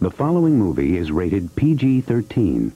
The following movie is rated PG-13.